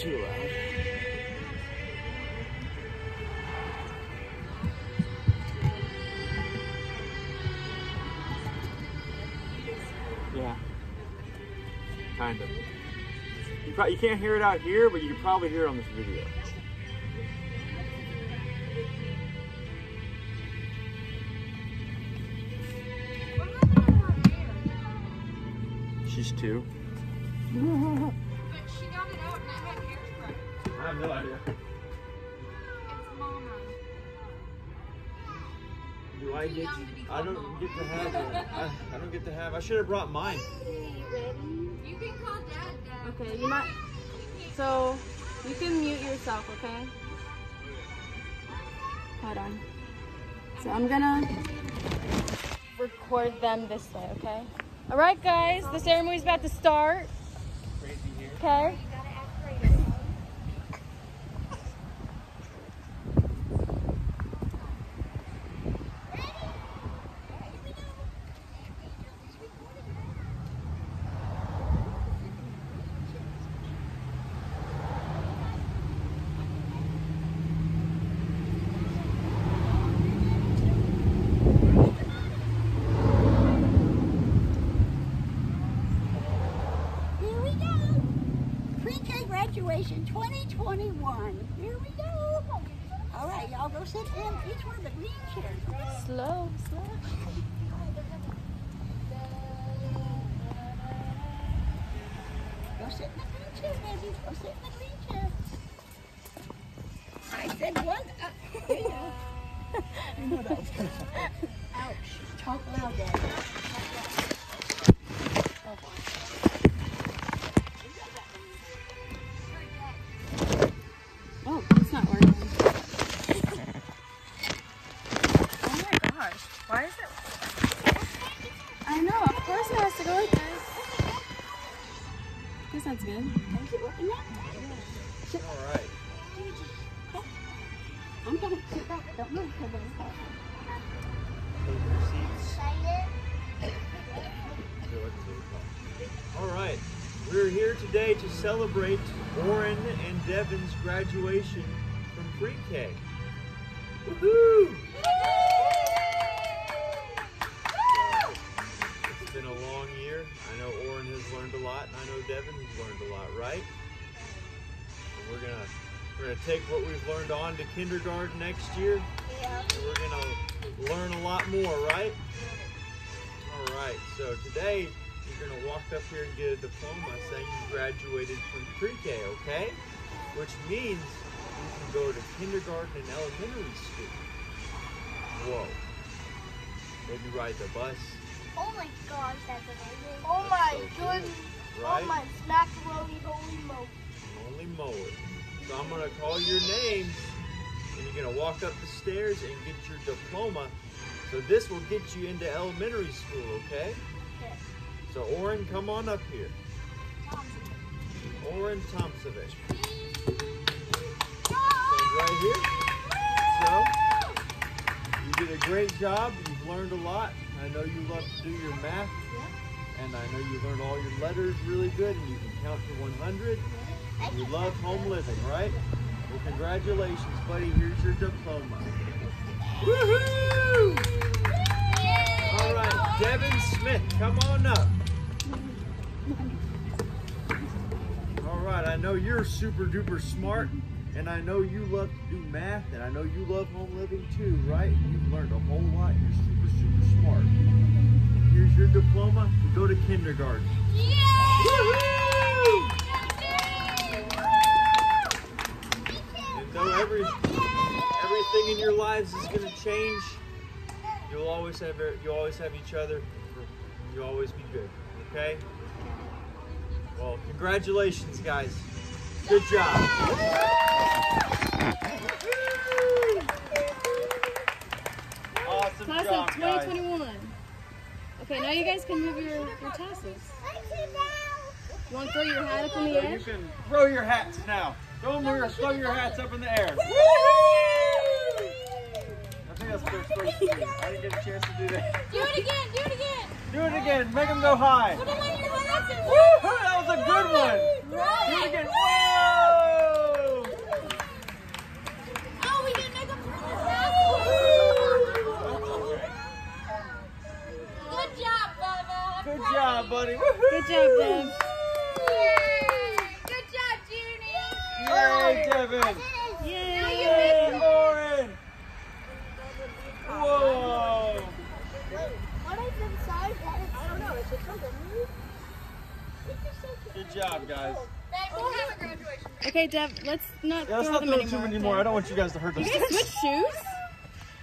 too loud. Yeah. Kind of. You, pro- you can't hear it out here, but you can probably hear it on this video. She's two. Do I get? young to be I don't called get to have. A, I, I don't get to have. I should have brought mine. You can call dad dad. Okay, you might. So you can mute yourself, okay? Hold on. So I'm gonna record them this way, okay? All right, guys, the ceremony's about to start. Crazy here. Okay. Graduation 2021. Here we go. All right, y'all go sit in each one of the green chairs. Slow, slow. Go sit in the green chair, babies. Go sit in the green chair. I said one. Uh, there you. You know that today to celebrate Orrin and Devon's graduation from pre-K. Woohoo! It's been a long year. I know Orrin has learned a lot, and I know Devon has learned a lot, right? And we're gonna we're gonna take what we've learned on to kindergarten next year, and we're gonna learn a lot more, right? All right. So today you're gonna walk up here and get a diploma saying you graduated from pre-K, okay? Which means you can go to kindergarten and elementary school. Whoa. Maybe ride the bus. Oh my gosh, that's amazing. Oh my goodness. Right? Oh my macaroni, holy moly. Only mower. So I'm gonna call your names, and you're gonna walk up the stairs and get your diploma. So this will get you into elementary school, okay? Okay. So Orrin, come on up here. Orrin Tomsovich. Right here. So you did a great job. You've learned a lot. I know you love to do your math. And I know you learned all your letters really good and you can count to 100. You love home living, right? Well, congratulations, buddy. Here's your diploma. Woohoo! All right, Devon Smith, come on up. All right, I know you're super duper smart, and I know you love to do math, and I know you love home living too, right? You've learned a whole lot. You're super, super smart. Here's your diploma go to kindergarten. Woohoo! And though every everything in your lives is going to change, you'll you'll always have you always have each other. You'll always be good. Okay. Well, congratulations, guys. Good job. Awesome Class job, of guys. 2021. Okay, now you guys can move your, your tassels. You want to throw your hat up in the air? you can throw your hats now. Throw, them your, throw your hats up in the air. I think that's first place. I didn't get a chance to do that. Do it again, do it again. Do it again. Make them go high. Put them on your hats and Woo! That was a good one. Do it again. Okay, Dev, let's not Yeah, let's throw not them throw anymore. too many more. I don't want you guys to hurt You guys switch shoes?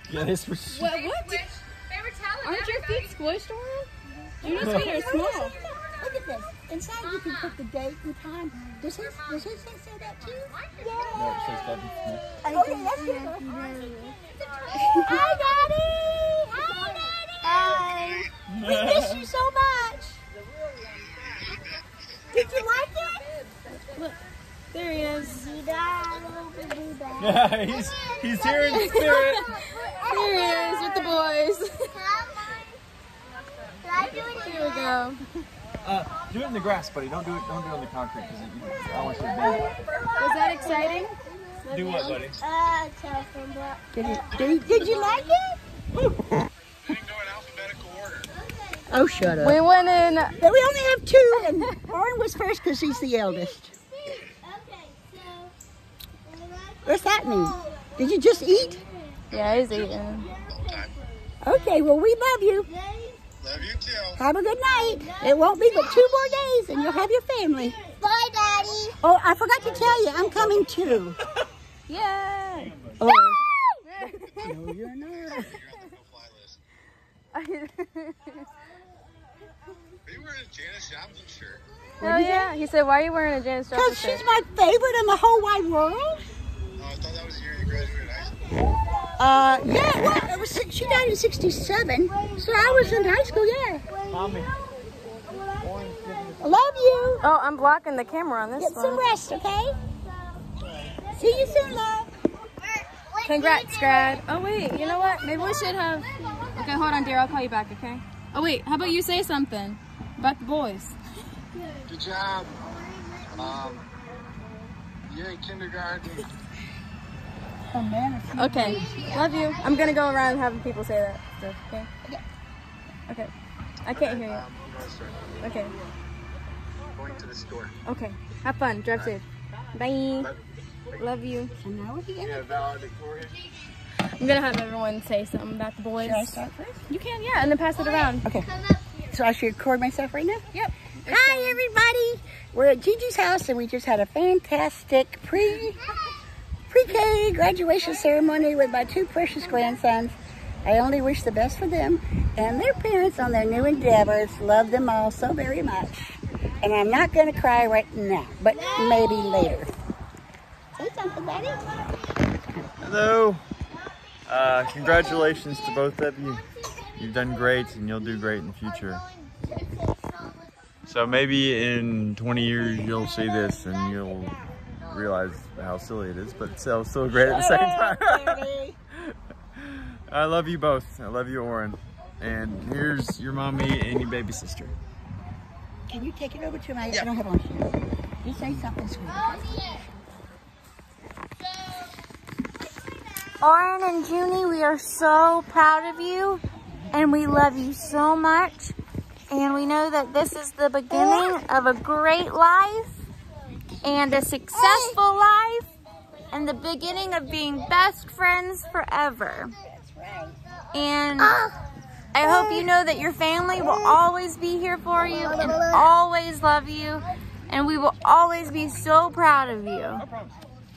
Yeah, this was. What? What? They were Aren't your everybody. feet squished, Orrin? Juno's feet are small. Look at this. Inside you can put the date and time. Does his, does his thing say that too? No, it says Devon Smith. Okay, that's good. Hi, Daddy. Hi, Daddy. Hi. We miss you so much. Did you like it? There he is. Yeah, he's he's here in spirit. There he is with the boys. Can I do it Here we go. Uh, do it in the grass, buddy. Don't do it. Don't do it on the concrete because I want you to bend. Was that exciting? Do what, buddy? Uh, telephone. Did, it, did, you- did you like it? Oh, shut up. We went in. But we only have two, and Orrin was first because he's the eldest. Okay, so. What's that mean? Did you just eat? Yeah, he's eating. Okay, well, we love you. Love you too. Have a good night. It won't be but two more days, and you'll have your family. Bye, Daddy. Oh, I forgot to tell you, I'm coming too. Yay! Oh, no, you're not. You're on the no-fly list. Are you wearing a Janis Joplin shirt? Oh yeah, he said, "Why are you wearing a Janis Joplin shirt? Because she's my favorite in the whole wide world. I thought that was the year you graduated high school. Uh, yeah, well, it was, she died in 67, so I was in high school, yeah. Mommy. I love you. Oh, I'm blocking the camera on this Get some rest, okay? See you soon, love. Congrats, grad. Oh wait, you know what? Maybe we should have. Okay, hold on, dear. I'll call you back. Okay. Oh wait, how about you say something about the boys? Good job. Um, yay, kindergarten. Okay. Love you. I'm gonna go around having people say that stuff. Okay. Okay. I can't hear I'm going to start you. Okay. going to the store. Okay. Have fun. Drive safe. Bye. Love you. So now we're here. I'm gonna have everyone say something about the boys. Should I start first? You can, yeah, and then pass it around. Okay. So I should record myself right now? Yep. Hi, everybody. We're at Gigi's house, and we just had a fantastic pre pre-K graduation ceremony with my two precious grandsons. I only wish the best for them and their parents on their new endeavors. Love them all so very much. And I'm not going to cry right now, but maybe later. Say something, Daddy. Hello. Uh, congratulations to both of you. You've done great and you'll do great in the future. So maybe in 20 years you'll see this and you'll realize how silly it is, but it's still, still great at the same time. I love you both. I love you, Orrin. And here's your mommy and your baby sister. Can you take it over to my? I don't have on shoes. Just say something sweet. okay? Orrin and Junie, we are so proud of you and we love you so much. And we know that this is the beginning of a great life and a successful life and the beginning of being best friends forever. And I hope you know that your family will always be here for you and always love you. And we will always be so proud of you.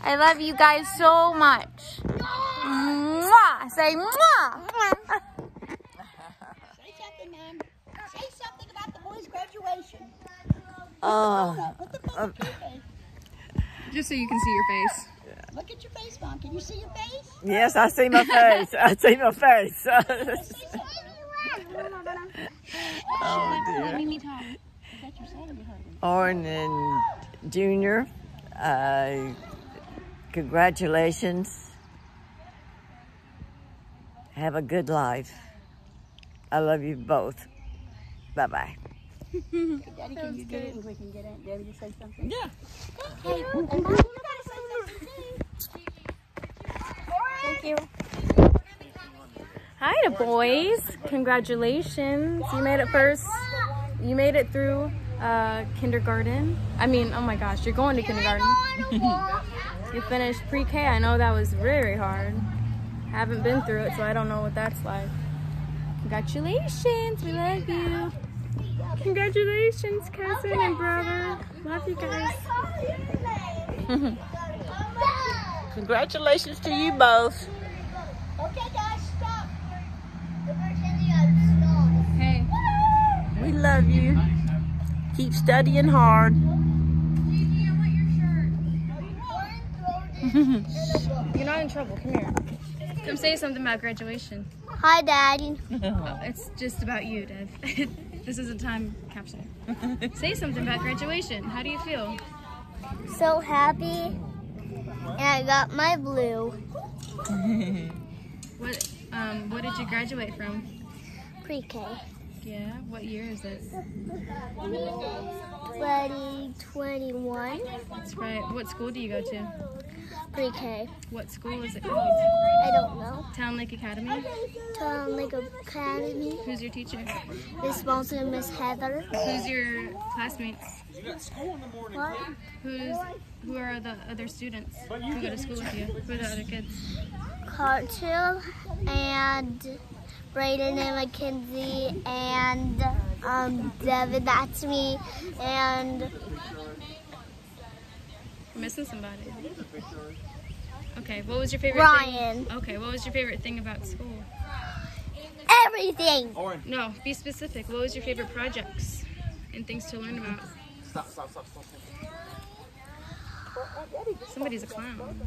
I love you guys so much. Mwah! Say mwah! Say something, Say something about the boys' graduation. Oh. Uh, just so you can see your face. Look at your face, Mom. Can you see your face? yes, I see my face. I see my face. oh dear. Mimi. Orrin and Junior, uh, congratulations. Have a good life. I love you both. Bye bye. Daddy, can you get it and we can get it? Daddy, you say something? Yeah. Hey, and Mom, you gotta say something. Thank you. Hi to boys. Congratulations. You made it first. You made it through uh, kindergarten. I mean, oh my gosh, you're going to kindergarten. you finished pre-K. I know that was very hard. Haven't been through it, so I don't know what that's like. Congratulations. We love you. Congratulations, cousin and brother. Love you guys. Congratulations to you both. Okay, guys, stop. The Virginia stop. Hey. We love you. Keep studying hard. You're not in trouble. Come here. Come say something about graduation. Hi, Daddy. It's just about you, Dev. This is a time capsule. say something about graduation. How do you feel? So happy. And I got my blue What um what did you graduate from? pre-K. Yeah, what year is it? 2021 That's right. What school do you go to? pre-K. What school is it called? Don't know. Town Lake Academy. Town Lake Academy. Who's your teacher? Miss Walton and Miss Heather. Who's your classmates? What? Who's who are the other students who go to school with you? Who are the other kids? Cartill and Brayden and Mackenzie and um, Devon, that's me, and We're missing somebody. Okay, what was your favorite Ryan. thing? Okay, what was your favorite thing about school? Everything. No, be specific. What was your favorite projects and things to learn about? Stop, stop, stop, stop. Somebody's a clown.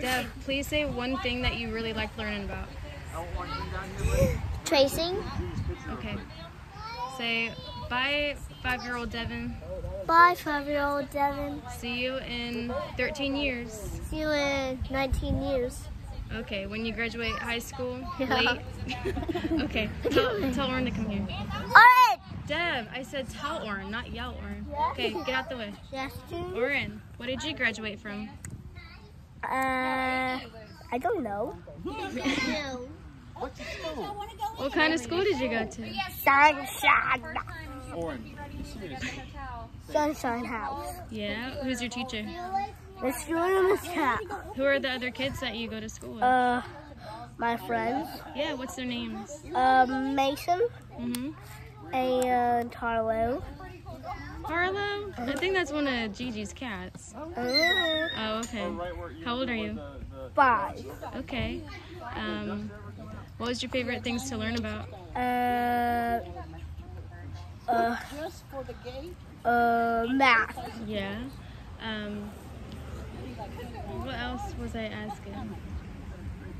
Dev, please say one thing that you really like learning about. Tracing. Okay. Say bye, five-year-old Devon. Bye, five-year-old Devon. See you in 13 years. See you in 19 years. Okay, when you graduate high school, Yeah. late. okay, tell, tell Orrin to come here. Alright. Dev, I said tell Orrin, not yell Orrin. Okay, get out the way. Yes. Orrin, what did you graduate from? Uh, I don't know. What kind of school did you go to? Sunshine. Sunshine House. Yeah, who's your teacher? Miss Jordan, Miss Cat. Who are the other kids that you go to school with? Uh, my friends. yeah, what's their names? Um, Mason Mm-hmm. and Tarlo. Harlow? I think that's one of Gigi's cats. Uh, Oh, okay. How old are you? five. Okay. Um, what was your favorite things to learn about? Uh, uh, just for the gay? uh, math. Yeah. Um, what else was I asking?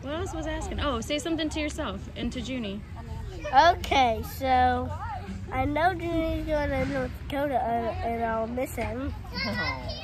What else was I asking? Oh, say something to yourself and to Junie. Okay, so I know Junie's going to North Dakota and I'll miss him.